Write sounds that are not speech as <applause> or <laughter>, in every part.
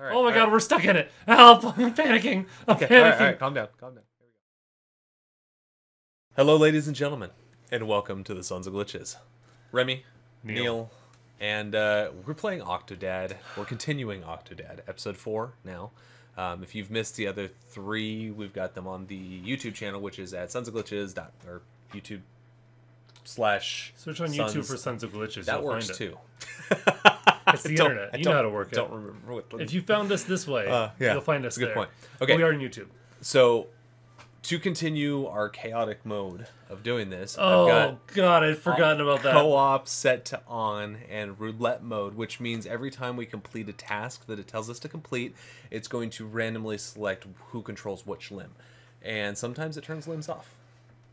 Right, oh my god, right. we're stuck in it. Help! I'm panicking. I'm Okay, panicking. all right, all right, calm down, calm down. Here we go. Hello, ladies and gentlemen, and welcome to the Sons of Glitches. Remy, Neil, Neil. and uh, we're playing Octodad. We're continuing Octodad, episode four now. Um, if you've missed the other three, we've got them on the YouTube channel, which is at Sons of Glitches dot or YouTube slash. Search on Sons- YouTube for Sons of Glitches. That you'll works find it. too. <laughs> <laughs> It's the internet. You know how to work it. Don't remember what. If you found us this way, Uh, yeah, you'll find us that's a good there. point. Okay. we are on YouTube. So, to continue our chaotic mode of doing this, Oh I've got god, I'd forgotten about that. co-op set to on and roulette mode, which means every time we complete a task that it tells us to complete, it's going to randomly select who controls which limb, and sometimes it turns limbs off.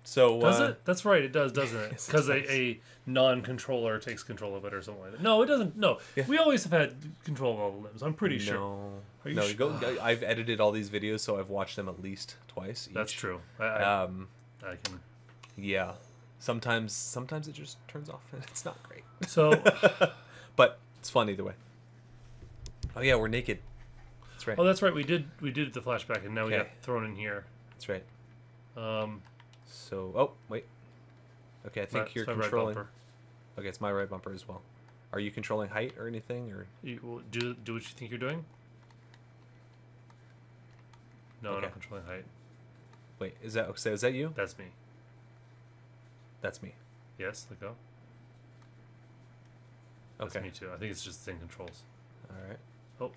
So Does uh, it? That's right. It does, doesn't it? <laughs> Yes, Because does. a, a non-controller takes control of it or something like that. No, it doesn't. No, we always have had control of all the limbs. I'm pretty sure. No, Are you no. su- Go, <sighs> I've edited all these videos, so I've watched them at least twice. That's true. I, I, Um, I can. yeah. Sometimes, sometimes it just turns off, and <laughs> it's not great. So, <laughs> but it's fun either way. Oh yeah, we're naked. That's right. oh, that's right. We did we did the flashback, and now we got thrown in here. That's right. Um, So, oh wait. Okay, I think you're right controlling. bumper. okay, it's my right bumper as well. Are you controlling height or anything, or You, do do what you think you're doing. No, I'm Okay. not controlling height. wait? Is that okay? Is that you? That's me. That's me. Yes, let go. That's Okay. me too. I think it's just the thing controls. All right. Oh,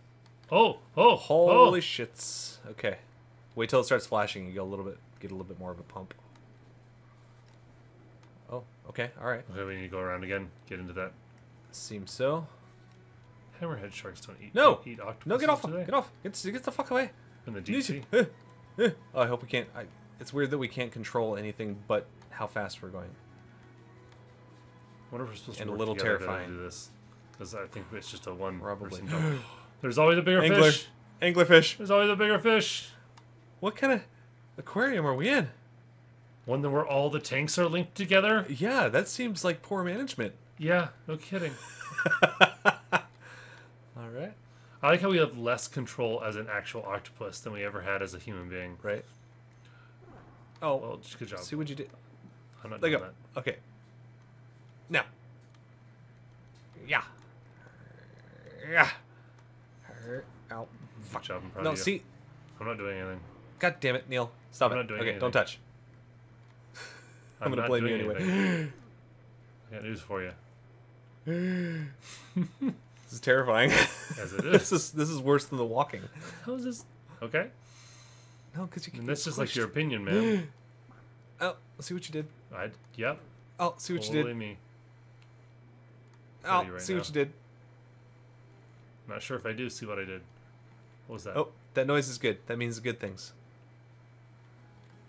oh, oh, oh. Holy oh. shits. Okay. Wait till it starts flashing. You get a little bit, get a little bit more of a pump. Oh, okay. All right. Okay, we need to go around again. Get into that. Seems so. Hammerhead sharks don't eat. No! eat octopuses. No, get off! they? Get off! Get get the fuck away! In the deep sea. Eh, eh. Oh, I hope we can't. I, it's weird that we can't control anything but how fast we're going. I wonder if we're supposed And to a little terrifying. To do this, because I think it's just a one. Probably. <gasps> There's always a bigger Angler, fish. anglerfish. There's always a bigger fish. What kind of aquarium are we in? One where all the tanks are linked together. Yeah, that seems like poor management. Yeah, no kidding. <laughs> <laughs> All right. I like how we have less control as an actual octopus than we ever had as a human being. Right. Oh, oh Well, just good job. see what you did. I'm not Let doing go. that. Okay. Now. Yeah. Yeah. Ow. Good job. I'm proud No, of you. see. I'm not doing anything. God damn it, Neil. Stop I'm it. not doing okay, anything. don't touch. I'm, gonna blame you anyway. anything. <gasps> I got news for you. <laughs> This is terrifying. As it <laughs> this is. is this is worse than the walking. How is this? Okay. No, because you can. And that's just like your opinion, man. <gasps> Oh, see what you did. I yep. Oh, see what you did. me. Oh, right see now. what you did. I'm not sure if I do see what I did. What was that? Oh, that noise is good. That means good things.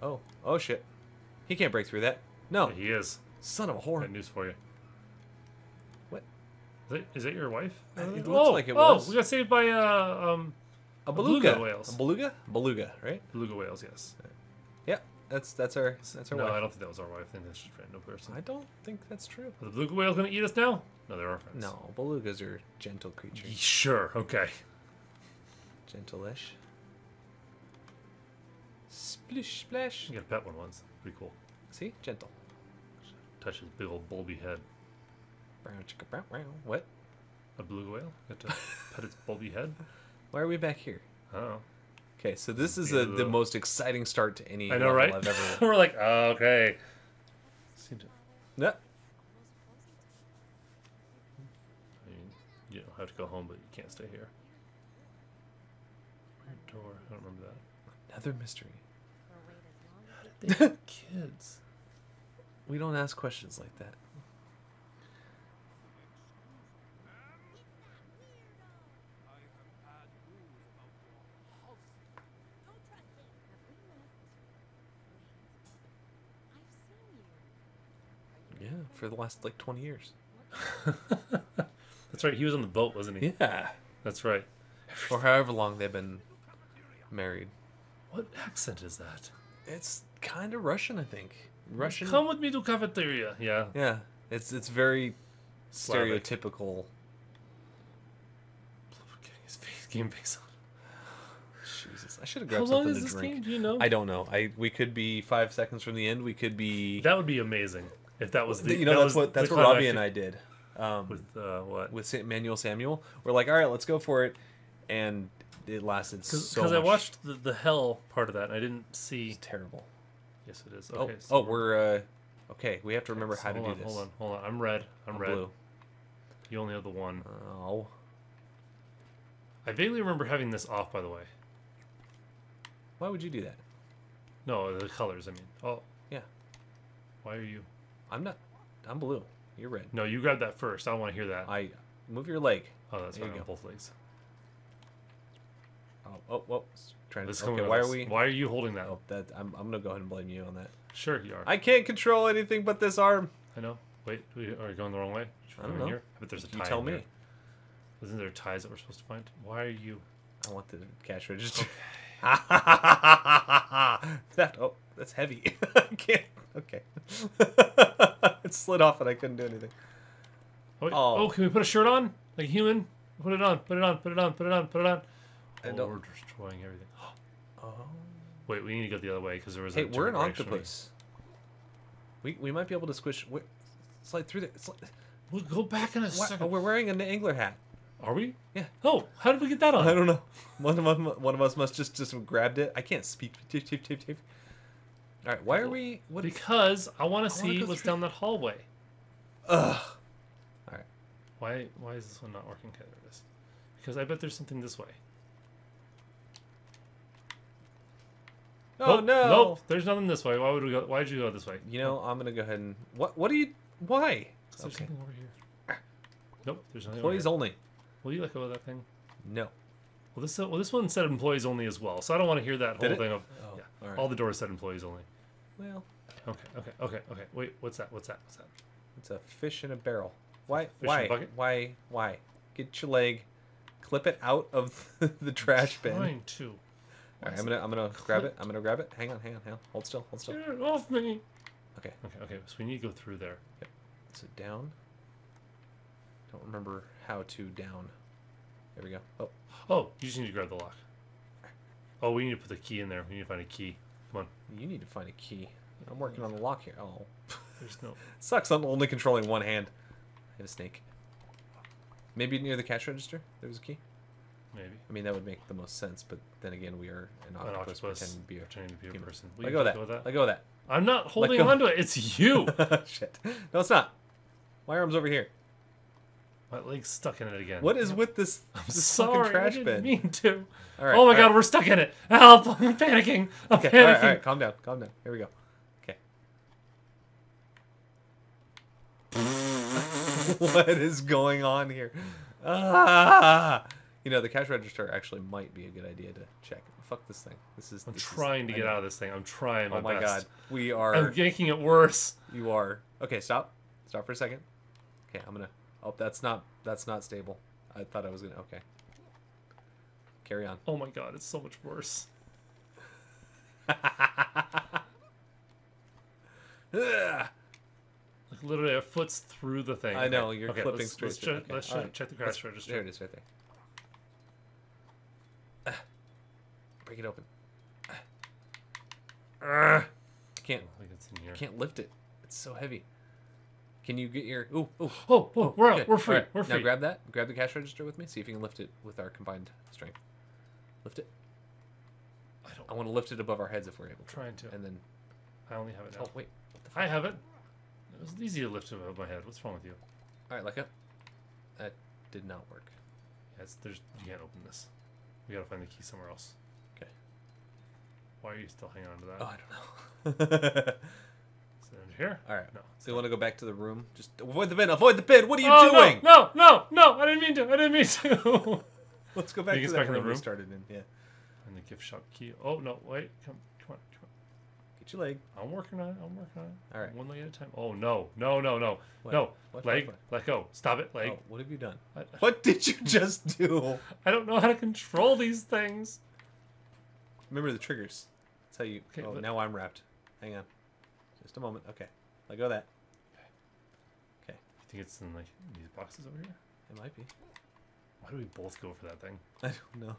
Oh, oh shit. He can't break through that. No, Yeah, he is. son of a Got whore. news for you. What? Is that, is that your wife? It oh, looks like it was. oh, was. we got saved by uh um A beluga beluga. whales. A beluga? Beluga, right? beluga whales. Yes. Yeah, that's that's our that's our no, wife. I don't think that was our wife. I think that's just random person. I don't think that's true. Are the beluga whales gonna eat us now? No, they're our friends. No, belugas are gentle creatures. Sure. Okay. Gentle-ish. Splish splash. You got a pet one once. Pretty cool. See, gentle. Touch his big old bulby head. Brown chicka brown brown. What? A blue whale. Got to <laughs> pet its bulby head. Why are we back here? Oh. Okay, so this is the a, the most exciting start to any I know, right? I've ever. <laughs> We're like, oh, okay. Seem to. no, I mean, you know, have to go home, but you can't stay here. Weird door. I don't remember that. another mystery. They have <laughs> kids. We don't ask questions like that. Yeah, for the last like twenty years. <laughs> That's right. He was on the boat, wasn't he? Yeah, That's right. or however long they've been married. What accent is that? It's kind of Russian, I think. Russian. Come with me to cafeteria. Yeah. Yeah, it's it's very Slavic. stereotypical. Getting his face, game face on. I should have How grabbed long something is to this drink. game? Do you know? I don't know. I we could be five seconds from the end. We could be. that would be amazing if that was the. you know that that's what that's what Robbie and I did. Um, with uh, what? with Manual Samuel, we're like, all right, let's go for it, and it lasted so. Because I watched the, the hell part of that and I didn't see. It's terrible. Yes, it is. Oh, Okay. oh, we're uh, okay. We have to remember so how to do on, this. Hold on, hold on. I'm red. I'm, I'm red. blue. You only have the one. Oh, I vaguely remember having this off, by the way. why would you do that? No, the colors. I mean. Oh. Yeah. Why are you? I'm not. I'm blue. You're red. No, you grabbed that first. I don't want to hear that. I move your leg. oh, that's there fine you on go. both legs. Oh, oh, oh. Trying Let's to. Okay, why are we? Why are you holding that? Oh, that I'm. I'm gonna go ahead and blame you on that. Sure, you are. I can't control anything but this arm. I know. Wait, we are we going the wrong way? Should I don't know. Here? I bet there's a tie. You tell me. Here. Isn't there ties that we're supposed to find? Why are you? I want the cash register. Okay. <laughs> that oh, that's heavy. <laughs> I can't. Okay. <laughs> it slid off and I couldn't do anything. Oh. Oh. oh, can we put a shirt on like a human? Put it on. Put it on. Put it on. Put it on. Put it on. I Oh, we're destroying everything. Oh. Wait, we need to go the other way because there was. Hey, a we're an different direction we- octopus. We we might be able to squish. Wait, slide through there. Sli- We'll go back in a Why- second. oh, we're wearing an angler hat. Are we? Yeah. Oh, how did we get that on? I don't know. <laughs> One of us, one of us must just just grabbed it. I can't speak. All right, why are we? What? Because I want to see what's through- down that hallway. Ugh. All right. Why? Why is this one not working? Okay, there it is. Because I bet there's something this way. Oh Nope, no! Nope. There's nothing this way. Why would we go? Why did you go this way? You know, I'm gonna go ahead and what? What are you? Why? There's Okay. something over here. Nope. There's nothing. Employees over only. here. Will you let go of that thing? No. Well, this well this one said employees only as well, so I don't want to hear that Did whole it? thing of Oh, yeah. all right. All the doors said employees only. Well, Okay. Okay. Okay. Okay. Wait. What's that? What's that? What's that? it's a fish in a barrel. Why? in a why? bucket? Why? Why? Get your leg, clip it out of <laughs> the trash bin. Trying to. Right, I'm gonna I'm gonna grab it. I'm gonna grab it. Hang on, hang on, hang on. Hold still, hold still. Get it off me. Okay. Okay. Okay. So we need to go through there. Yep. So down. Don't remember how to down. There we go. Oh, Oh, you just need to grab the lock. Oh, we need to put the key in there. We need to find a key. Come on. you need to find a key. I'm working on the lock here. Oh, <laughs> There's no. sucks. I'm only controlling one hand. I have a snake. Maybe near the cash register. There was a key. Maybe. I mean, that would make the most sense. But then again, we are an An octopus, octopus pretending to be a pretending to be a human. person. Let go of that. go that? Let go of that. I'm not holding go. onto it. It's you. <laughs> Shit. No, it's not. My arm's over here. My leg's stuck in it again. What is with this, <laughs> I'm this sorry. fucking trash I didn't bin? mean to. All right, oh my god, right. we're stuck in it. Help! <laughs> I'm panicking. I'm Okay, panicking. all right, all right, calm down, calm down. Here we go. Okay. what is going on here? Ah! You know, the cash register actually might be a good idea to check. Fuck this thing. This is. I'm this is- trying to get out of this thing. I'm trying my Oh my god, we are. I'm making it worse. You are. Okay, stop. Stop for a second. Okay, I'm gonna. Oh, that's not. That's not stable. I thought I was gonna. Okay. Carry on. Oh my god, it's so much worse. <laughs> Literally, our foot's through the thing. I know, you're okay, clipping let's, straight Let's, through. check, Okay, let's check, alright. check the cash register. There it is, right there. Break it open. <clears throat> Ugh. Can't I think it's in here. can't lift it. It's so heavy. Can you get your? Ooh, ooh. Oh, oh, we're out. We're free. Alright, We're free. Now free. grab that. Grab the cash register with me. See if you can lift it with our combined strength. Lift it. I don't. I want to lift it above our heads if we're able to. trying to. And then. I only have it now. Oh wait. What the fuck? I have it. It was easy to lift it above my head. What's wrong with you? All right, let go. That did not work. Yeah, it's, there's you can't open this. We gotta find the key somewhere else. Why are you still hanging on to that? Oh, I don't know. <laughs> Is it under here? All right. No. So you want to go back to the room? Just avoid the bin. Avoid the bin. What are you oh, doing? No, no, no, no! I didn't mean to. I didn't mean to. <laughs> Let's go back to that back in the room we started in. Yeah. and the gift shop key. Oh no! Wait, come, come on, come on. Get your leg. I'm working on it. I'm working on it. All right. One leg at a time. Oh no, no, no, no, What? no! What? Leg, What? let go. Stop it, leg. Oh, what have you done? I, What did you <laughs> just do? I don't know how to control these things. Remember the triggers how you... Okay, oh, but... now I'm wrapped. Hang on. Just a moment. Okay. Let go of that. Okay. You think it's in like these boxes over here? It might be. Why do we both go for that thing? <laughs> I don't know.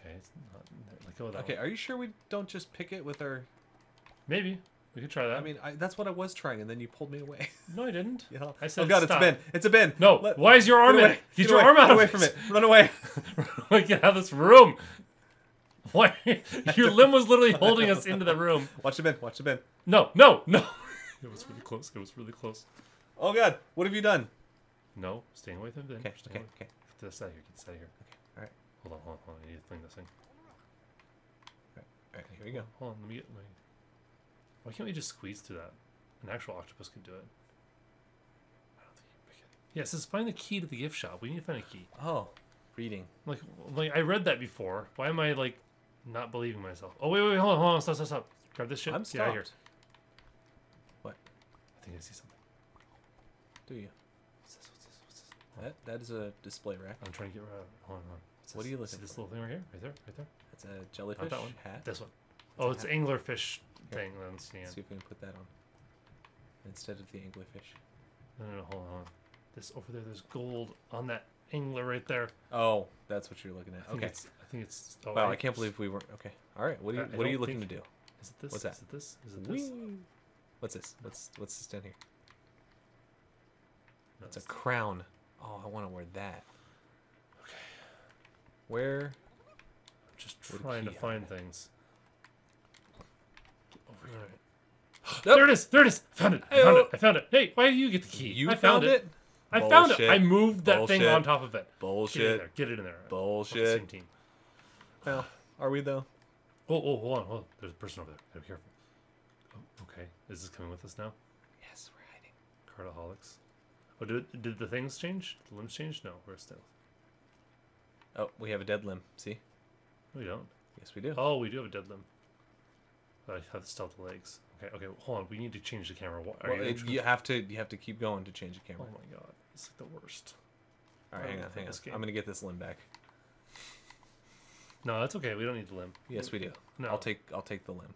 Okay, it's not in there. Let go of that Okay, one. are you sure we don't just pick it with our... Maybe we could try that. I mean, I, that's what I was trying, and then you pulled me away. no, I didn't. <laughs> know? I said oh God, stop. it's a bin. It's a bin. No, Let- why is your arm in away. Get Get your away. arm out Get of away it. from it. Run away. <laughs> Get out of this room. <laughs> Why? Your limb was literally holding us into the room. Watch the bin. Watch the bin. No, no, no. It was really close. It was really close. Oh God, what have you done? No, staying away from the bin. Okay, Staying okay, away. okay. Get this out of here. Get this out of here. Okay, all right, Hold on, hold on, hold on. I need to fling this thing. all right. Here we go. Hold on, let me get my. Why can't we just squeeze through that? An actual octopus could do it. I don't think you can pick it. Yeah, it says find the key to the gift shop. We need to find a key. Oh, reading. Like, like I read that before. Why am I like not believing myself? Oh wait, wait, wait hold on, hold on, stop, stop, stop. Grab this shit. I'm Get out of here. stopped. What? I think I see something. Do you? What's this? What's this? What's this? That that is a display rack. I'm trying to get rid of. Hold on, hold on. What's What this? are you See looking this for? little thing right here, right there, right there. It's a jellyfish Not that one. hat. This one. Oh, it's anglerfish Here. thing I'm seeing. See if we can put that on instead of the anglerfish. No, no, no, hold on. This over there. There's gold on that angler right there. Oh, that's what you're looking at. think Okay. It's, I think it's. Oh, Wow, I wait. can't believe we weren't. Okay. All right. What are you I- I What are you looking think- to do? Is it this? What's that? Is it this? Is it this? Whee! What's this? What's What's this down here? No, It's a crown. Oh, I want to wear that. Okay. Where? I'm just trying to find things. Get over here. <gasps> Nope. There it is. There it is. I found it. I found it. I found it. Hey, why do you get the key? You I found it? I found it. I moved that thing on top of it. Get it in Bullshit. there. Get it in there. We're the Bullshit. Same team. Well, are we though? Oh, oh, hold on, hold on. There's a person over there. Gotta be careful. Oh, okay. Is this coming with us now? Yes, we're hiding. Cardaholics. Oh, did, did the things change? The limbs change? No, we're still. Oh, we have a dead limb. See? We don't. Yes, we do. Oh, we do have a dead limb. I have stealth legs. Okay, okay, hold on. We need to change the camera. What, are Well, you it, you have to. You have to keep going to change the camera. Oh my god, it's like the worst. All right, hang on, hang on. Game. I'm gonna get this limb back. No, that's okay. We don't need the limb. Yes, we do. No. I'll take. I'll take the limb.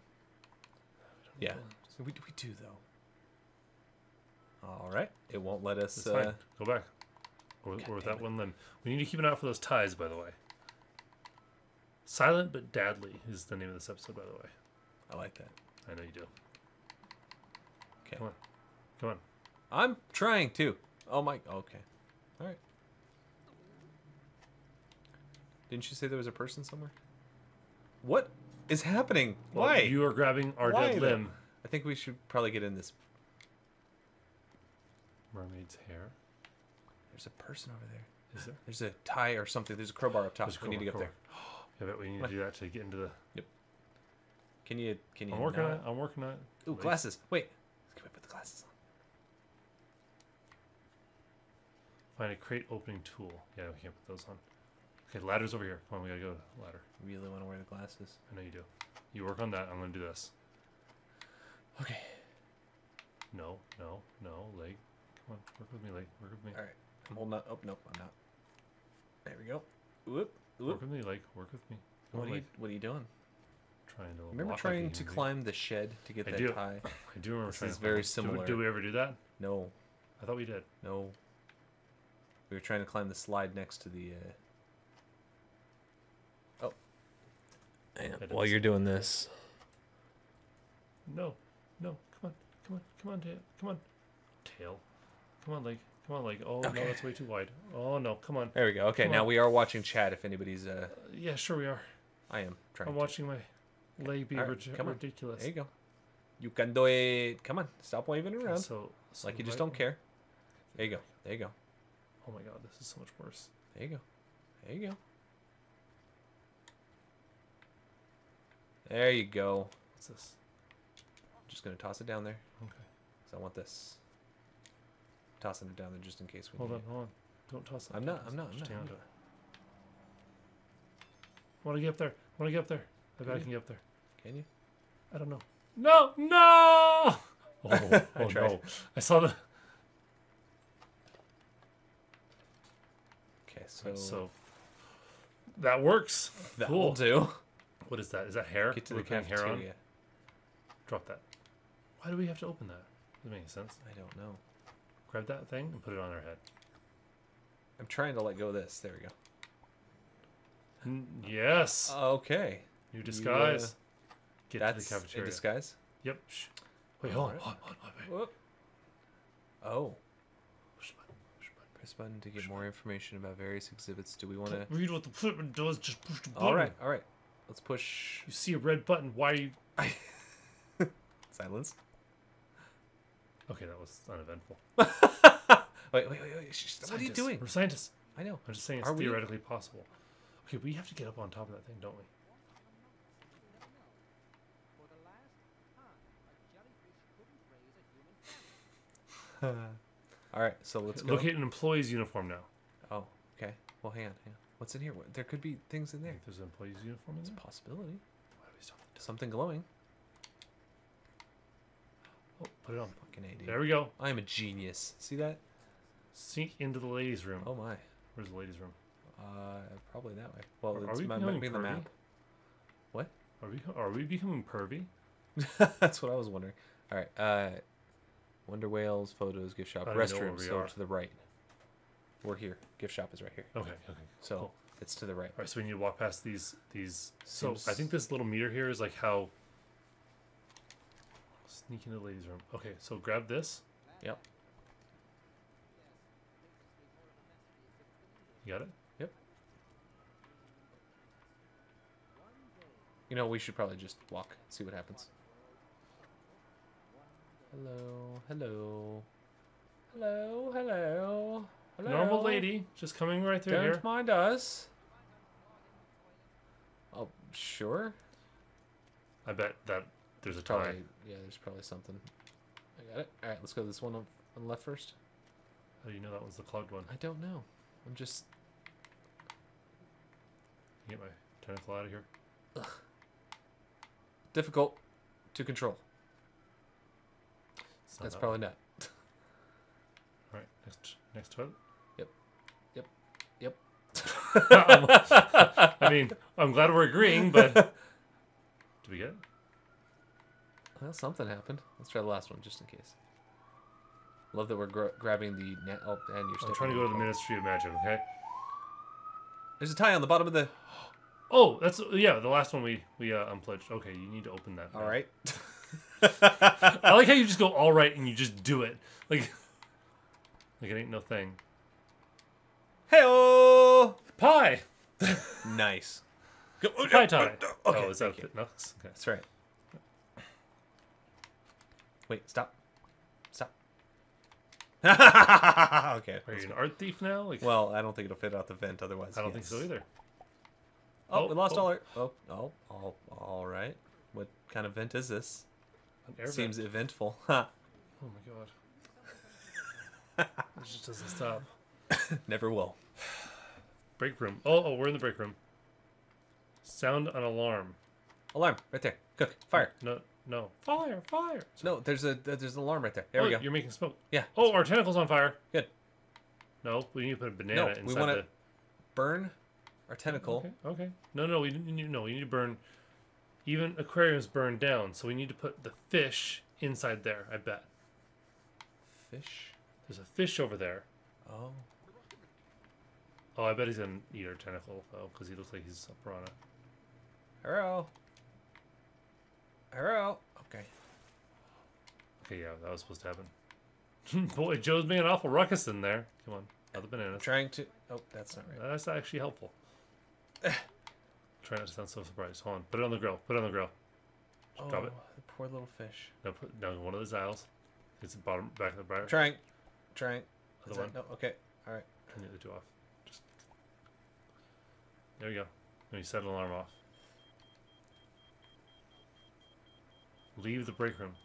We Yeah. don't the limb. So we, we do though. All right. It won't let us. Uh. Go back. Or, God or with that it. one limb. We need to keep an eye out for those ties, by the way. Silent but Deadly is the name of this episode, by the way. I like that. I know you do. Okay. Come on. Come on. I'm trying to. Oh my. Okay. All right. Didn't you say there was a person somewhere? What is happening? Well, Why? You are grabbing our Why dead limb. I think we should probably get in this. Mermaid's hair. There's a person over there. Is there? There's a tie or something. There's a crowbar up top. A we need to get crowbar, up there. I bet we need to do that to get into the. Can you? Can you? I'm working on it. I'm working on it. Ooh, Wait. glasses. Wait. Can we put the glasses on? Find a crate opening tool. Yeah, we can't put those on. Okay, ladder's over here. Come on, we gotta go to the ladder. Really want to wear the glasses. I know you do. You work on that. I'm gonna do this. Okay. No, no, no, leg. Come on, work with me, leg. Work with me. All right. I'm holding on. Oh nope, I'm not. There we go. Whoop. Work with me, leg. Work with me. Come What on, are you? leg. What are you doing? Trying to. Remember trying to climb the shed to get I that do. tie? <laughs> I do remember This trying is to very climb. Do- similar. Do, we ever do that? No. I thought we did. No. We were trying to climb the slide next to the. Uh... Oh. Hang While you're doing this, No, no. Come on, come on, come on, tail. Come on, tail. Come on, leg. Come on, leg. Oh Okay. no, that's way too wide. Oh no, come on. there we go. Okay, Come now on. we are watching chat. If anybody's, uh, Uh, yeah, sure we are. I am trying. I'm to. watching my leg be All right, rid- come on. ridiculous. There you go. You can do it. Come on, stop waving Okay, around So, so like you just right- don't care. There you go. There you go. Oh my god, this is so much worse. There you go. There you go. There you go. What's this? I'm Just gonna toss it down there. Okay. 'cause I want this. Tossing it down there just in case we Hold need on, it. hold on. Don't toss it. I'm don't I'm not, I'm not, I'm not. I want to get up there. I want to get up there. I bet I can get up there. Can you? I don't know. No, no! Oh, oh <laughs> tried. no. I saw the. Okay, so, So. That works. that cool. will do. What is that? Is that hair? Get to We're the putting hair on? Drop that. Why do we have to open that? Doesn't make any sense. I don't know. Grab that thing and put it on our head. I'm trying to let go of this. There we go. Yes. Okay. New disguise. Get That's to the in disguise. Yep. Shh. Wait, hold on. Hold on, hold on, wait. Whoop. Oh. Push button, push button. Press button to get more information about various exhibits. Do we want to? Read what the button does. Just push the button. All right. All right. Let's push. You see a red button. Why are you? <laughs> Silence. Okay, that was uneventful. <laughs> wait, wait, wait, wait. Shh, shh, What are you doing? We're scientists. I know. I'm just saying it's Are we? theoretically possible. Okay, we have to get up on top of that thing, don't we? For the last time, a jellyfish couldn't raise a human family. All right. So let's go. Locate an employee's uniform now. Oh. Okay. Well, hang on. Hang on. What's in here? What- There could be things in there. there's an employee's uniform in It's a there. possibility. Why do we Something glowing. Oh, put it on. Fucking A, dude. There we go. I am a genius. See that? Sink into the ladies' room. Oh my. Where's the ladies' room? Uh, probably that way. Well, Are- are it's we my, becoming be the pervy? map. What? Are we are we becoming pervy? <laughs> That's what I was wondering. All right. Uh, Wonder Whales, photos, gift shop, I don't even know where restroom. we So are. to the right. We're here. Gift shop is right here. Okay, okay. So Cool. it's to the right. All right, so we need to walk past these these. So I think this little meter here is like how. Sneak into the ladies' room. Okay, so grab this. Yep. You got it. Yep. You know, we should probably just walk, see what happens. Hello, hello, hello, hello, hello. Normal lady, just coming right through Don't here. mind us. Oh, sure. I bet that there's a Probably, tie. yeah. There's probably something. I got it. All right, let's go to this one on, on the left first. How do you know that one's the clogged one? I don't know. I'm just Get my tentacle out of here. difficult to control. It's not That's that probably not. All <laughs> right, next next toilet. Yep. Yep. Yep. <laughs> I mean, I'm glad we're agreeing, but <laughs> did we get it? Well, something happened. Let's try the last one just in case. Love that we're gra- grabbing the net. Oh, and you're I'm trying to go to the on- Ministry of Magic. Okay. There's a tie on the bottom of the. Oh, that's yeah, the last one we we uh, unpledged. Okay, you need to open that. All now. right. I like how you just go all right and you just do it. Like <laughs> like it ain't no thing. Hey Pie. Nice. Go- uh, Pie uh, tie. Uh, okay, oh, is that fit? No? Okay. That's right. Wait, stop. Stop. <laughs> okay. Are you an art thief now? Like Well, I don't think it'll fit out the vent otherwise. I don't think so either. Oh, Oh, we lost oh. all our. Oh, oh, all, all right. What kind of vent is this? An air Seems vent. eventful. Ha. Oh my god. it just doesn't stop. <laughs> Never will. Break room. Oh, oh, we're in the break room. Sound an alarm. Alarm right there. Cook. Fire. No, no. Fire, fire. No, there's a there's an alarm right there. There oh, we go. You're making smoke. Yeah. Oh, our tentacle's on fire. Good. No, we need to put a banana No, inside we want the. to burn our tentacle. Okay, okay. No, no, we need, no, we need to burn. Even aquariums burn down, so we need to put the fish inside there. I bet Fish. there's a fish over there. Oh. Oh, I bet he's gonna eat our tentacle though, because he looks like he's a piranha. Hello. Hello. Okay. Okay, yeah, that was supposed to happen. <laughs> Boy, Joe's being an awful ruckus in there. Come on, other I'm bananas. trying to. Oh, that's not right. That's actually helpful. <laughs> Try not to sound so surprised. Hold on, put it on the grill. Put it on the grill. Oh, drop it. Oh, the poor little fish. No, put down in one of the aisles. It's the bottom back of the briar. Trying. Trying. Other Is that- one. No. Okay. All right. Turn the other two off. Just there we go. Let me set an alarm off. Leave the break room.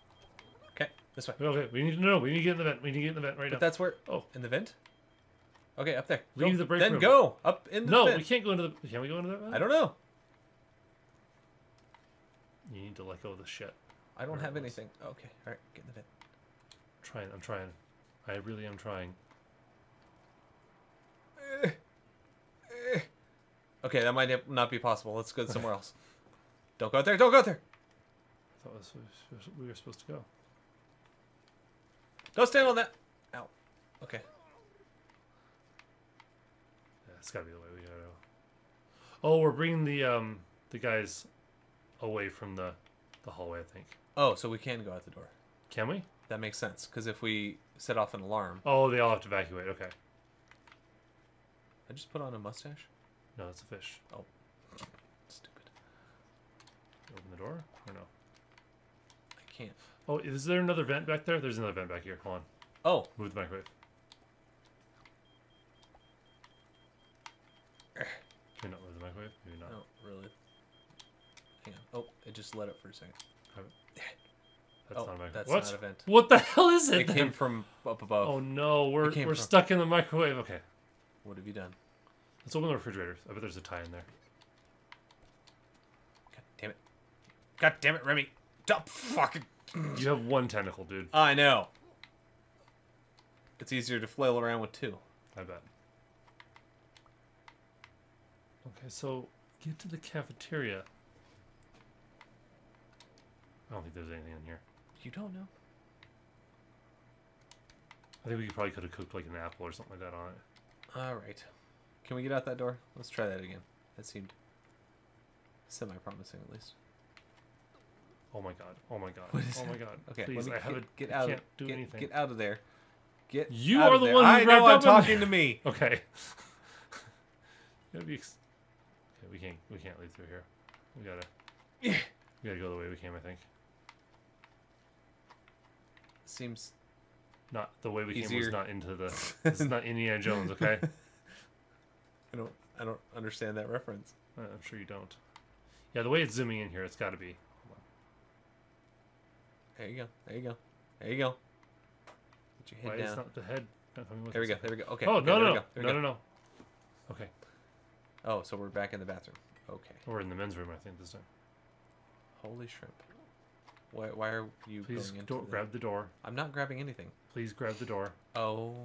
Okay. This way. Okay, we need to know. We need to get in the vent. We need to get in the vent right But now. that's where. Oh. In the vent. Okay, up there. Leave Go. the break Then room. Then go up in the No, vent. we can't go into the. Can we go into that vent? I don't know. You need to let go of the shit. I don't have anything. Okay. All right. Get in the vent. Trying. I'm trying. I really am trying. <sighs> Okay, that might not be possible. Let's go somewhere else. <laughs> Don't go out there. Don't go out there. I thought was, we were supposed to go. Don't stand on that. Ow. Okay. Yeah, it's gotta be the way we gotta go. Oh, we're bringing the um the guys away from the the hallway. I think. Oh, so we can go out the door. Can we? That makes sense because if we set off an alarm, Oh, they all have to evacuate. Okay. I just put on a mustache. No, that's a fish. Oh. Stupid. Open the door or no? I can't. Oh, is there another vent back there? There's another vent back here. Hold on. Oh, Move the microwave. Can we not move the microwave? Maybe not. no, really. Hang on. Oh, it just let up for a second. That's oh, not a microwave. that's what? not a vent. What the hell is it? It then? came from up above. Oh no, we're we're from- stuck in the microwave. Okay, What have you done? let's open the refrigerator. I bet there's a tie in there. God damn it. God damn it, Remy. Stop fucking. You have one tentacle, dude. I know. It's easier to flail around with two. I bet. Okay, so get to the cafeteria. I don't think there's anything in here. You don't know. I think we probably could have cooked like an apple or something like that on it. All right. Can we get out that door? Let's try that again. That seemed semi-promising, at least. Oh my god! Oh my god! What is oh my god! Okay, please, I have get, a, get out. can't do get, anything. Get out of there. Get. You are the there. one who I know. I'm talking to me. <laughs> Okay. <laughs> Gotta be ex- okay, we can't we can't leave through here. We gotta <laughs> we gotta go the way we came. I think Seems. not the way we came was not into the. <laughs> This is not Indiana Jones. Okay. <laughs> I don't. I don't understand that reference. Uh, I'm sure you don't. Yeah, the way it's zooming in here, it's got to be. There you go. There you go. There you go. Put your head Why is down. not the head? not There we go. There we go. Okay. Oh okay, no no no go, there we no no no. Okay, Oh, so we're back in the bathroom. Okay. we're in the men's room. I think this time. Holy shrimp. Why, why are you Please going into go, the... grab the door. I'm not grabbing anything. Please grab the door. Oh. <laughs>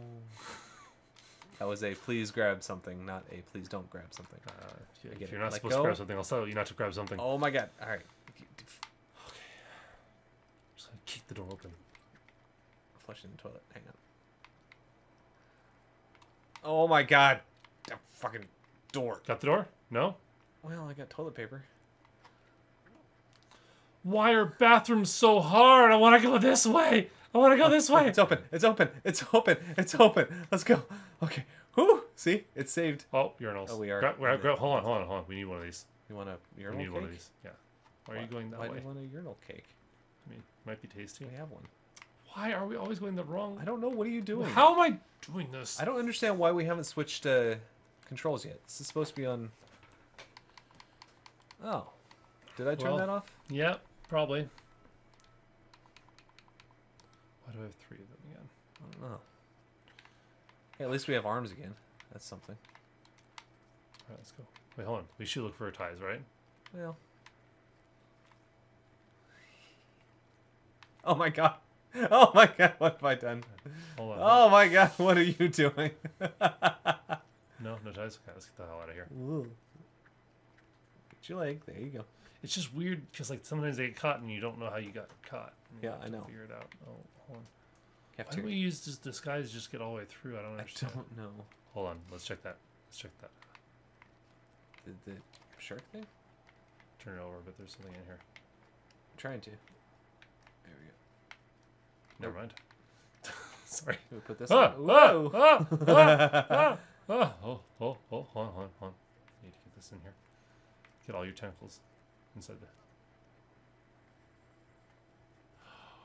That was a please grab something, not a please don't grab something. Uh, if, if you're it. not Let supposed to grab something, I'll tell you not to grab something. Oh my god. Alright. Just like kick the door open. Flushing the toilet. Hang on. Oh my god. That fucking door. Got the door? No. Well, I got toilet paper. Why are bathrooms so hard? I want to go this way. I want to go this way. It's open. It's open. It's open. It's open. Let's go. Okay. Whew. See? It's saved. Oh, urinals. Oh, we are- Grab, grab, grab, hold on, hold on, hold on. We need one of these. You want a We urinal need cake? one of these. Yeah. Why are you going that Why way? do you want a urinal cake? I mean, might be tasty. We have one. Why are we always going the wrong? I don't know. What are you doing? How am I doing this? I don't understand why we haven't switched uh, controls yet. This is supposed to be on. Oh, did I turn Well- that off? Yeah, probably. Why do I have three of them again? I don't know. Hey, at least we have arms again. That's something. All right, let's go. Wait, hold on. We should look for ties, right? Well. <laughs> Oh my god. <laughs> Oh my god, what have I done? Hold on. Oh my god, <laughs> what are you doing? No, no ties. Okay, let's get the hell out of here. Ooh. Get your leg. There you go. It's just weird because like sometimes they get caught and you don't know how you got caught. you Yeah, I know. Figure it out. Oh, hold on. Why don't we use this disguise to just get all the way through? I don't understand. I don't know. Hold on. Let's check that. Let's check that. The, the shark thing? Turn it over, but there's something in here. I'm trying to. There we go. Never mind. <laughs> Sorry. We put this Ah, on? ah, Whoa. ah, ah, ah, <laughs> ah. Oh, oh, oh, hold on, hold on, hold on. Need to get this in here. Get all your tentacles inside the.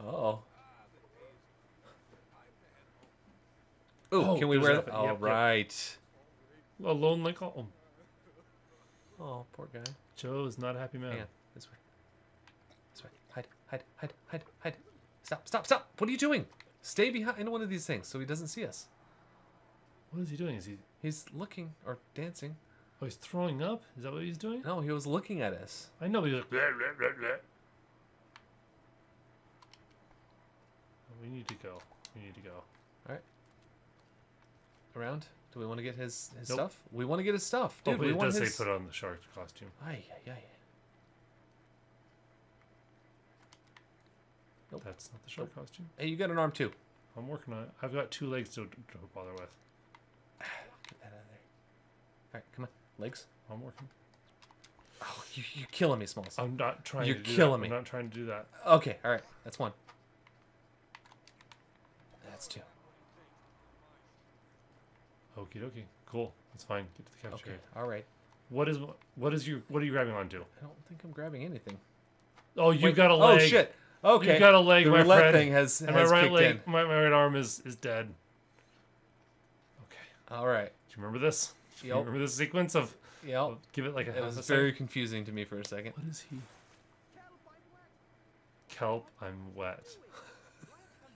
Oh. Ooh, Oh, can we wear. All Yep, yep. right. Alone like oh, Oh, poor guy. Joe is not a happy man. Hang on. This way. This way. Hide, hide, hide, hide, hide. Stop, stop, stop. What are you doing? Stay behind one of these things so he doesn't see us. What is he doing? Is he? He's looking or dancing. Oh, he's throwing up. Is that what he's doing? No, he was looking at us. I know. but He's like. "Bleh, bleh, bleh, bleh." Oh, we need to go. We need to go. Alright. Around? Do we want to get his, his Nope. stuff? We want to get his stuff. Oh, Dude, but we it want does his... say put on the shark costume. Ay, ay, ay. Nope. That's not the shark costume. Hey, you got an arm too. I'm working on it. I've got two legs to, to bother with. <sighs> Get that out of there. All right, come on. Legs. I'm working. Oh, you, you're killing me, Smalls. I'm not trying You're to do killing that. me. I'm not trying to do that. Okay, all right, that's one. That's two. Okie dokie. Cool. That's fine. Get to the Okay, cafeteria. all right. What is what is your what are you grabbing onto? I don't think I'm grabbing anything. Oh, you Wait, got a oh, leg. Oh shit. Okay. You got a leg, the my friend. thing has, And has my right leg, in. my, my right arm is is dead. Okay. All right. Do you remember this? Do Yep. remember this sequence of? Yep. of- give it like a It was a very second. confusing to me for a second. What is he? Kelp, I'm wet.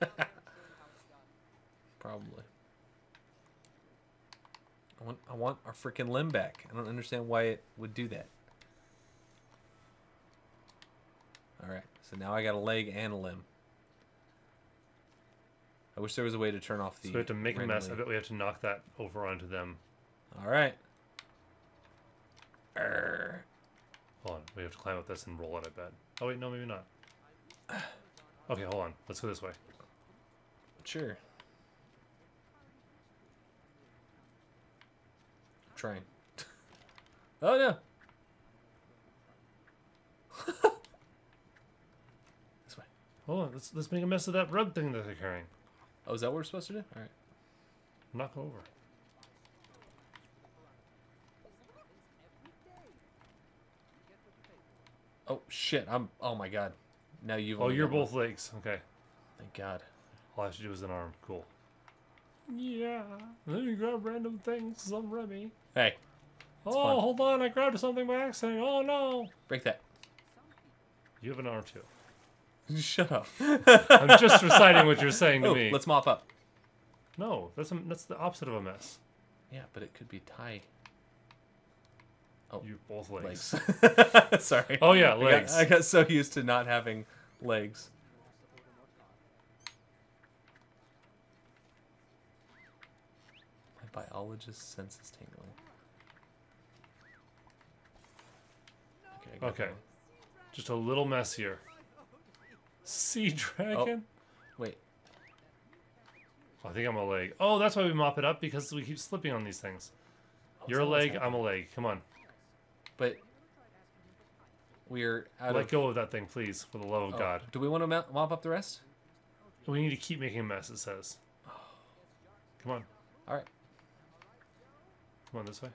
<laughs> Probably. I want I want our freaking limb back. I don't understand why it would do that. All right. So now I got a leg and a limb. I wish there was a way to turn off the. So we have to make a mess. I bet we have to knock that over onto them. All right. Err. Hold on. We have to climb up this and roll it, I bet. Oh, wait, no, maybe not. Okay, hold on. Let's go this way. Sure. Trying. <laughs> oh no. <laughs> this way. Hold on. Let's, let's make a mess of that rug thing that they're carrying. Oh, is that what we're supposed to do? All right. Knock over. Oh shit! I'm. Oh my god. Now you've. Oh, you're got one. both legs. Okay. Thank God. All I have to do is an arm. Cool. Yeah. Let me grab random things. I'm Remy. Hey, Oh, fun. hold on. I grabbed something by accident. Oh, no. break that. You have an arm, too. <laughs> Shut up. I'm just reciting what you're saying to oh, me. let's mop up. No, that's, a, that's the opposite of a mess. Yeah, but it could be tie Oh. You both legs. legs. <laughs> Sorry. Oh, yeah, I got- legs. I got so used to not having legs. My biologist senses tingling. Okay. Okay. Just a little messier. Sea oh. dragon? Wait. I think I'm a leg. Oh, that's why we mop it up because we keep slipping on these things. Oh, You're a leg, I'm a leg. Come on. But we're out Let of. go of that thing, please, for the love of oh, God. Do we want to mop, up the rest? We need to keep making a mess, it says. <sighs> Come on. All right. Come on this way.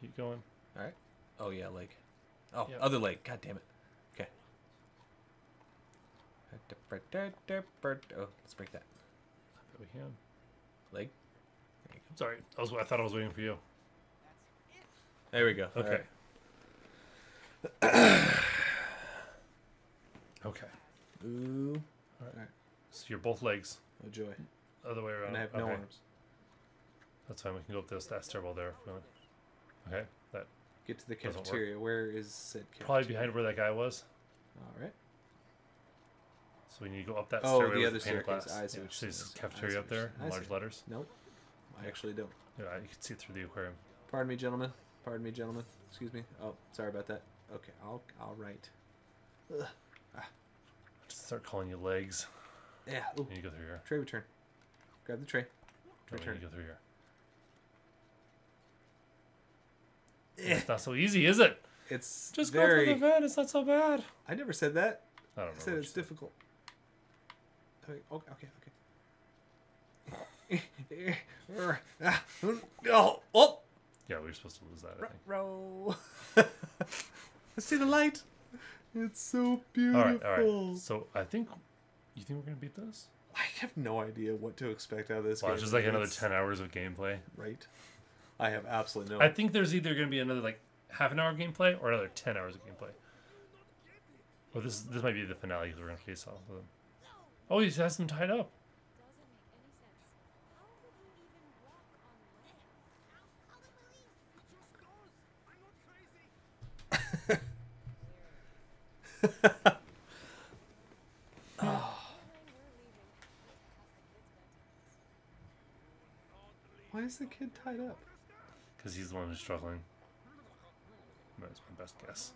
Keep going. All right. Oh yeah, leg. Oh, Yep. other leg. God damn it. Okay. Oh, let's break that Bet we can. leg. Sorry, I, was, I thought I was waiting for you. There we go. Okay. right. <coughs> Okay. Ooh. So you're both legs. Oh joy. Other way around. And I have no okay. arms. That's fine. We can go up this that stairwell there. if we want. Okay. That Get to the cafeteria. Where is said cafeteria? probably behind where that guy was. All right. So we need to go up that Oh, stairway the with other pane of staircase. glass. I see Yeah, what so you're it's saying. Cafeteria up there in large letters. Nope. I actually don't. Yeah, you can see it through the aquarium. Pardon me, gentlemen. Pardon me, gentlemen. Excuse me. Oh, sorry about that. Okay, I'll I'll write. Ugh. Just start calling you legs. Yeah. Ooh. You need to go through here. Tray return. Grab the tray. No, Tray we turn. go through here. Eh, It's not so easy, is it? It's Just very. go through the vent. It's not so bad. I never said that. I don't know. I said it's you difficult. Okay, okay, okay. okay. <laughs> <laughs> <laughs> oh, oh, Yeah, we were supposed to lose that. I think. row. I <laughs> see the light. It's so beautiful. right, all right. So I think you think we're gonna beat this? I have no idea what to expect out of this Wow, game. it's just like another ten hours of gameplay. Right. I have absolutely no. I think there's either gonna be another like half an hour of gameplay or another ten hours of gameplay. Well, this this might be the finale because we're gonna face off with them. Oh, he has them tied up. <sighs> Why is the kid tied up? Because he's the one who's struggling. That's my best guess.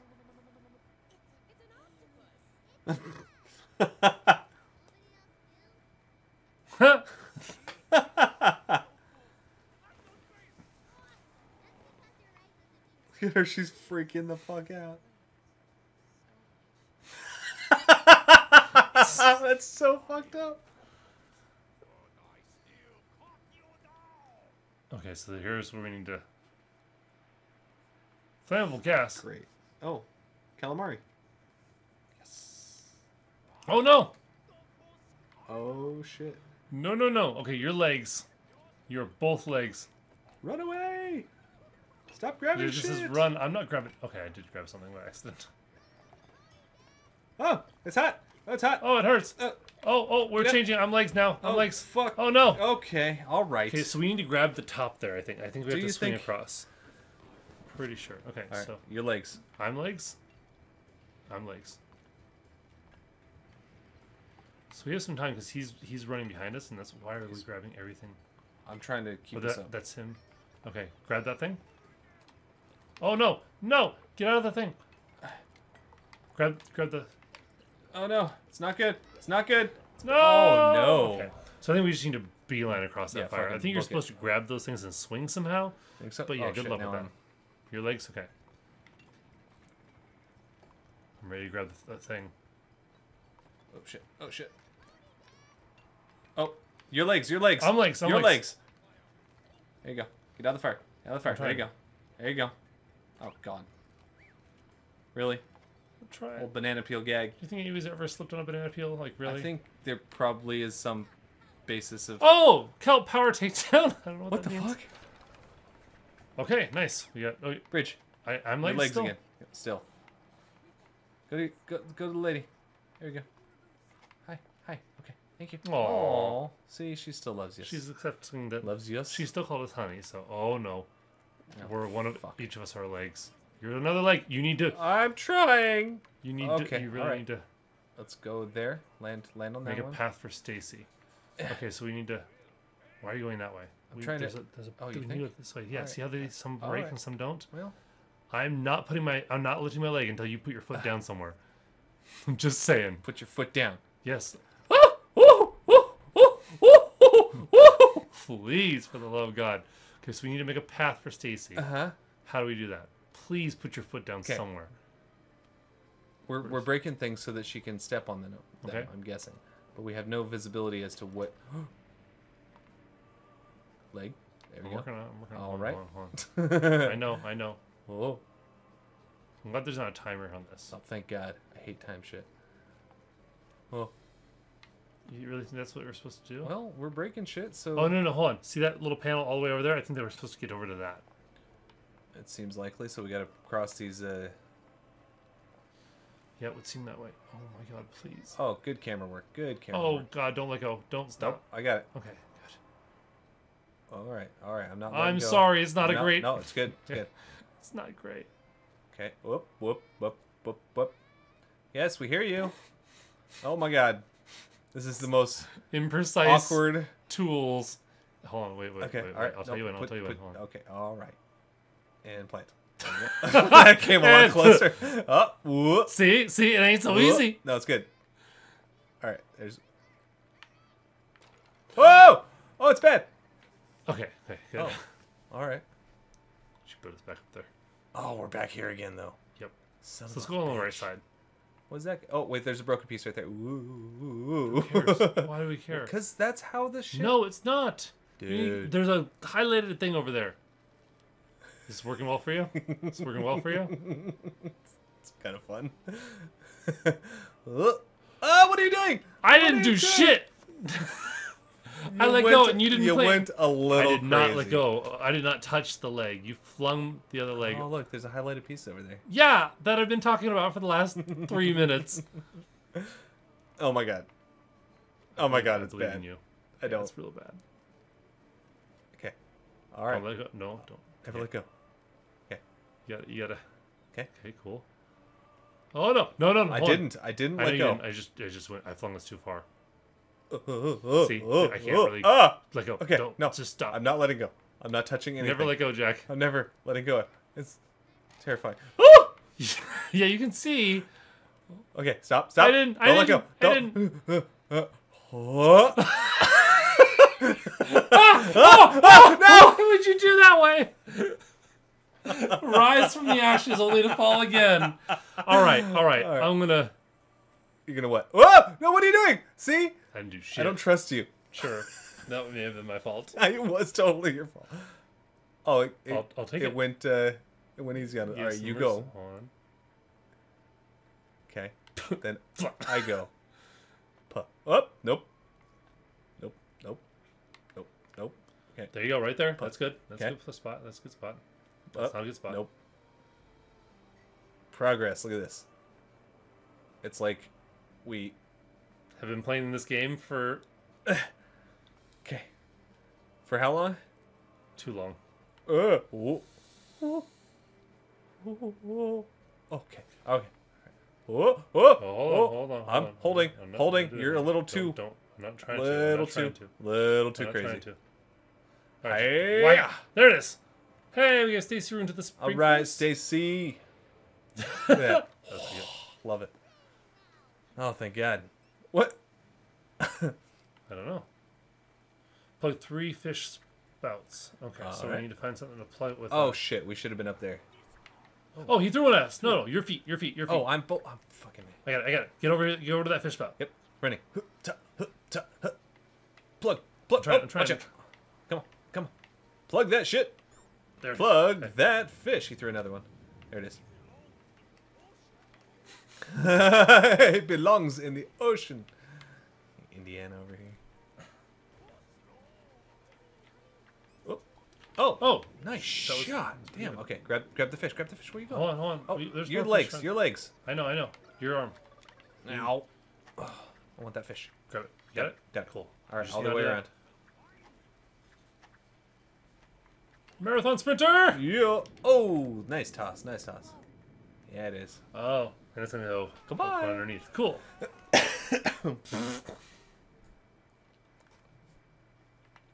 <laughs> Look at her, she's freaking the fuck out. <laughs> That's so fucked up. Okay, so here's where we need to. Flammable gas. Great. Oh, calamari. Yes. Oh no! Oh shit. No, no, no. Okay, your legs. Your both legs. Run away! Stop grabbing This shit! is run. I'm not grabbing. Okay, I did grab something by accident. Oh, it's hot. Oh, it's hot. Oh, it hurts. Uh, Oh, oh, we're Yep. changing. I'm legs now. I'm oh, legs. Fuck. Oh no. Okay. All right. Okay, so we need to grab the top there. I think. I think we Do have to swing think- across. Pretty sure. Okay, All right. so Your legs. I'm legs. I'm legs. So we have some time because he's he's running behind us, and that's why are we grabbing everything? I'm trying to keep Oh, this that, up. that's him. Okay, grab that thing. Oh no, no! Get out of the thing. Grab, grab the. Oh no, it's not good. It's not good. No. Oh, no. Okay. So I think we just need to beeline across that Yeah, fire. I think you're book it. supposed to grab those things and swing somehow. So? But yeah, Oh, good shit, luck with that. I'm- Your legs, okay. I'm ready to grab the, the thing. Oh shit. Oh shit. Oh, your legs. Your legs. I'm legs, I'm your legs. legs. There you go. Get out of the fire. Get out of the fire. There you go. There you go. Oh god. Really? Try it. Old banana peel gag. Do you think anybody's ever slipped on a banana peel? Like really? I think there probably is some basis of. Oh, kelp power takedown. <laughs> I don't know what, what the means. fuck? Okay, nice. We got. Oh, Bridge. I, I'm Your legs, still. again. Still. Go to go, go to the lady. There we go. Hi. Hi. Okay. Thank you. Aw. See, she still loves you. She's accepting that. loves you. She still called us honey. So, oh no, No, we're one of fuck. each of us are legs. You're another leg. You need to. I'm trying. You need Okay, to. You really alright. need to Let's go there. Land land on that. one. make a path for Stacy. <sighs> Okay, so we need to. Why are you going that way? I'm We- trying to- there's A, there's a, Oh, you think? to this way. Yeah. See how they some break Alright. and some don't. Well, I'm not putting my. I'm not lifting my leg until you put your foot down <sighs> somewhere. <laughs> I'm just saying. put your foot down. Yes. <laughs> Please, for the love of God. Okay, so we need to make a path for Stacy. Uh huh. How do we do that? Please put your foot down 'Kay. somewhere. We're we're breaking things so that she can step on the note. Okay. I'm guessing, but we have no visibility as to what. <gasps> Leg. There I'm we working on it. I'm working on it. All Hold on, right. hold on, hold <laughs> on. I know, I know. oh, I'm glad there's not a timer on this. oh, thank God. I hate time shit. Oh, You really think that's what we're supposed to do? well, we're breaking shit, so Oh no, no, hold on. See that little panel all the way over there? I think they were supposed to get over to that. It seems likely. So we got to cross these. Uh... Yeah, it would seem that way. Oh my God, please. Oh, good camera work. Good camera Oh work. God, don't let go. Don't stop. Nope, I got it. Okay, good. All right, all right. I'm not. I'm go. sorry, it's not a No, great. No, it's good. It's <laughs> good. It's not great. Okay. Whoop, whoop, whoop, whoop, whoop. Yes, we hear you. Oh my god. This is the most Imprecise awkward. tools. Hold on, wait, wait, Okay, wait, wait. all right. I'll tell no, you when. I'll tell you when. put- Hold on. Okay, all right. And plant. <laughs> that came a lot <laughs> closer. Oh, whoop. See, see, it ain't so whoop. easy. No, it's good. All right, there's. Whoa! Oh, it's bad. Okay, okay, good. Oh, all right. She put us back up there. Oh, we're back here again, though. Yep. So let's go on the right side. What's that? Oh, wait, there's a broken piece right there. Who Ooh. cares? <laughs> Why do we care? Because that's how the shit. No, it's not. You Dude. there's a highlighted thing over there. Is this working well for you? It's working well for you? <laughs> It's kind of fun. oh, <laughs> what are you doing? I didn't do doing? shit. <laughs> I let went- go and you didn't You play. went a little. I did not let go. I did not touch the leg. You flung the other leg. Oh look, there's a highlighted piece over there. Yeah, that I've been talking about for the last three minutes. Oh my god. Oh my god, it's bad. you. I don't. It's real bad. Okay. All Right. right. let go. No, don't. Never Okay. let go. You gotta. You gotta. Okay. Okay. Cool. Oh no! No! No! no I didn't. I didn't I, know let go. didn't. I just. I just went. I flung this too far. <laughs> See, I can't uh, really- Ah! Let go. Okay, Don't. no. Just stop. I'm not letting go. I'm not touching anything. Never let go, Jack. I'm never letting go. It's terrifying. <gasps> yeah, you can see. Okay, stop, stop. I didn't- I Don't let didn't- go. I Don't. Oh, Oh, No! Why would you do that way? Rise from the ashes only to fall again. All right, all right. All right. I'm gonna. You're gonna what? Whoa! No, what are you doing? See? I didn't do shit. I don't trust you. Sure, that may have been my fault. <laughs> It was totally your fault. Oh, it, it, I'll- I'll take it it. went. Uh, it went easy on it. All Yes, right, you go. On. Okay. <laughs> then I go. Puh. Up. Nope. Nope. Nope. Nope. Nope. Okay. There you go, right there. That's good. That's Okay. a good spot. That's a good spot. That's Up. not a good spot. Nope. Progress. Look at this. It's like we. Have been playing this game for <sighs> Okay. For how long? too long. Uh. Whoa. Okay. Okay. Whoa. Whoa. Oh, hold on, hold on. Hold I'm on. holding. I'm holding. You're a little Don't- too. Don't. I'm not trying to. I'm Little too. trying to. Little too crazy. to. All right. Waya. There it is. Hey, we got Stacy room to the All spring. right, Force. Stacy. Look at that. That's good. Love it. Oh, thank God. What? I don't know. Plug three fish spouts. Okay, so Alright. we need to find something to plug it with. Oh uh, shit, we should have been up there. oh, he threw one at us. No, no, your feet, your feet, your feet. Oh, I'm bo- I'm fucking. I got it, I got it. Get over, get over to that fish spout. Yep, running. Huh, ta, huh, ta, huh. Plug, plug. trying- oh, I'm trying watch to- out. Come on, come on. Plug that shit. There. Plug Okay. that fish. He threw another one. There it is. <laughs> it belongs in the ocean. Indiana over here. Oh, oh, Oh, nice was- shot! Damn. good. Okay, grab grab the fish. Grab the fish. Where you going? hold on, hold on. Oh, there's your legs. Your legs. I know, I know. Your arm. Ow. Ugh, I want that fish. Grab it. Got it. Got it. Cool. All right, all the way around. Marathon sprinter. Yeah. Oh, nice toss. Nice toss. Yeah, it is. Oh, and it's gonna go Goodbye. go underneath. Cool. <coughs>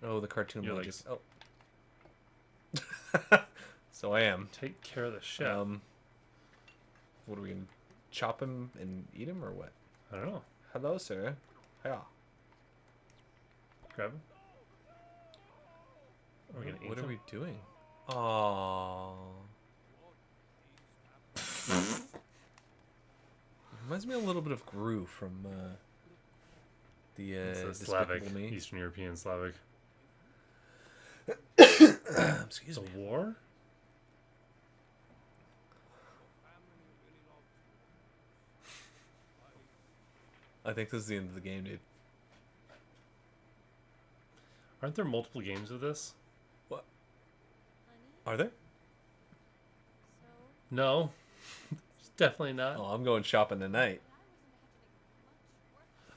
Oh, the cartoon Your logic. legs. Oh. <laughs> so I am. Take care of the chef. Um. What are we gonna chop him and eat him or what? I don't know. Hello, sir. Yeah. Grab him. Are we gonna What are we doing? Oh. <laughs> Reminds me a little bit of Gru from uh, the uh, Slavic, Me. Eastern European Slavic. <coughs> Excuse The me. war? I think this is the end of the game, dude. Aren't there multiple games of this? Are there? No. it's <laughs> Definitely not. Oh, I'm going shopping tonight.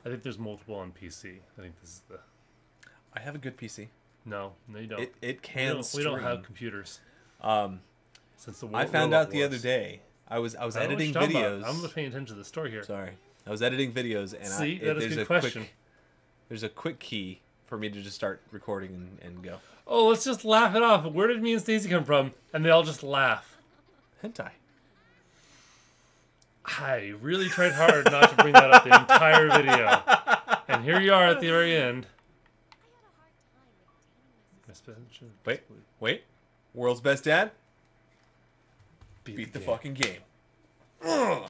I think there's multiple on PC. I think this is the. I have a good PC. No, no, you don't. It it we, can don't we don't have computers. Um, Since the I found out the other day. I was I was I don't know what editing videos. about. I'm just paying attention to the story here. Sorry, I was editing videos, and I, See, it- that is a good a question. quick there's a quick key for me to just start recording and, and go. Oh, let's just laugh it off. Where did me and Stacy come from? And they all just laugh. Hentai. I really tried hard not to bring that up the entire video. And here you are at the very end. Wait, wait. World's best dad Beat, beat the game. fucking game.